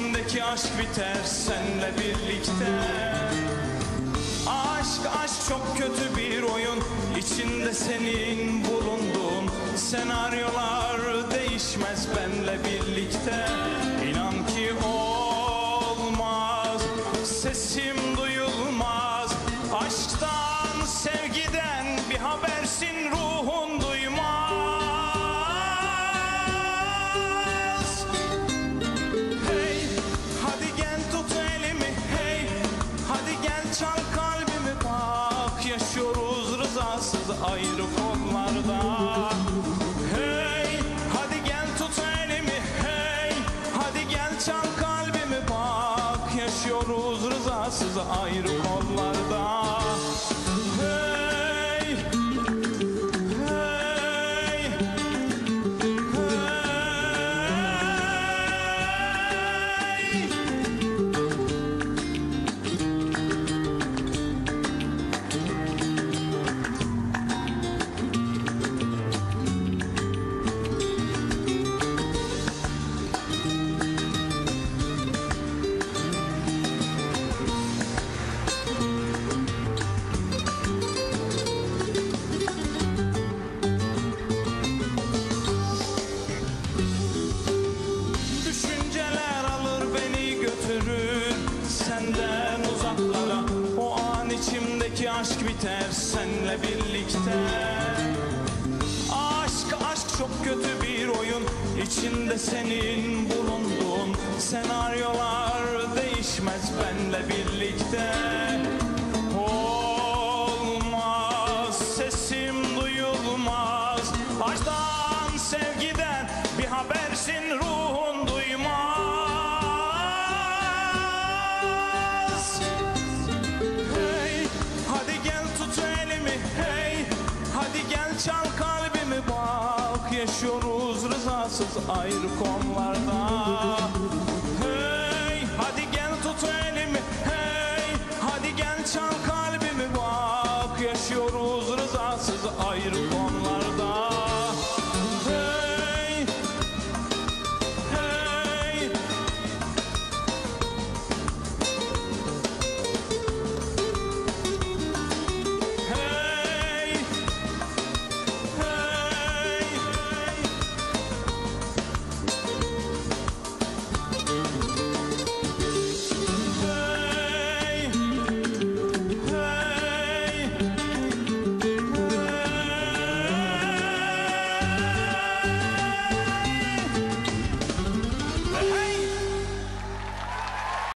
an içimdeki aşk biter senle birlikte. Aşk aşk çok kötü bir oyun. İçinde senin bulunduğun Senaryolar değişmez benle birlikte. İnan ki olmaz sesim duyulmaz. Aşktan sevgiden bir habersin ruhun çal kalbimi bak Yaşıyoruz rızasız ayrı kollarda Hey hadi gel tut elimi hey Hadi gel çal kalbimi bak Yaşıyoruz rızasız ayrı kollarda senden uzaklara O an içimdeki aşk biter senle birlikte. Aşk aşk çok kötü bir oyun içinde senin bulunduğun Senaryolar değişmez benle birlikte. Olmaz sesim duyulmaz Aşktan çal kalbimi bak Yaşıyoruz rızasız ayrı konularda. Hey hadi gel tut elimi Hey hadi gel çal kalbimi bak Yaşıyoruz rızasız ayrı konularda.